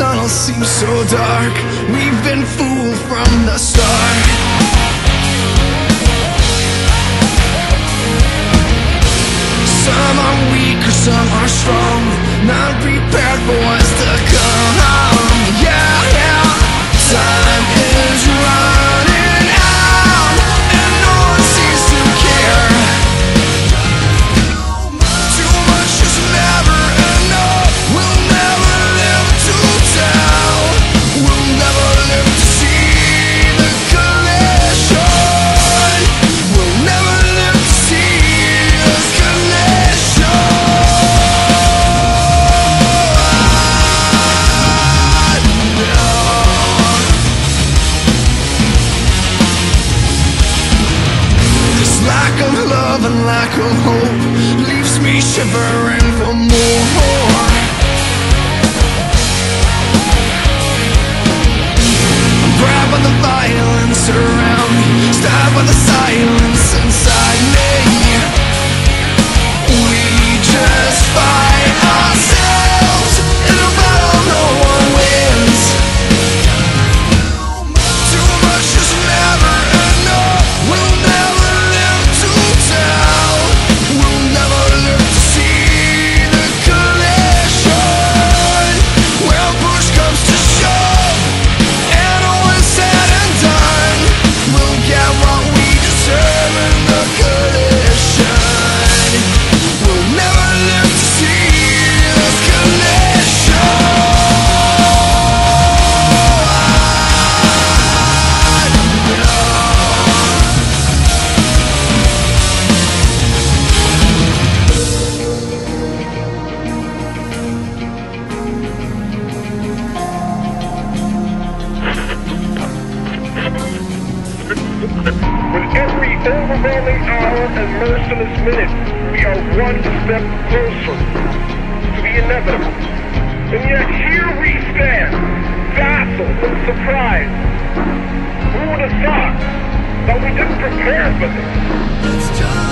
all seems so dark. We've been fooled from the start. Some are weak or some are strong, not prepared for what's to lack of love and lack of hope leaves me shivering for more. I'm grabbed by the violence around me, stabbed by the silence inside me. Hour and merciless minute, we are one step closer to the inevitable. And yet here we stand, baffled and surprised. Who would have thought that we didn't prepare for this?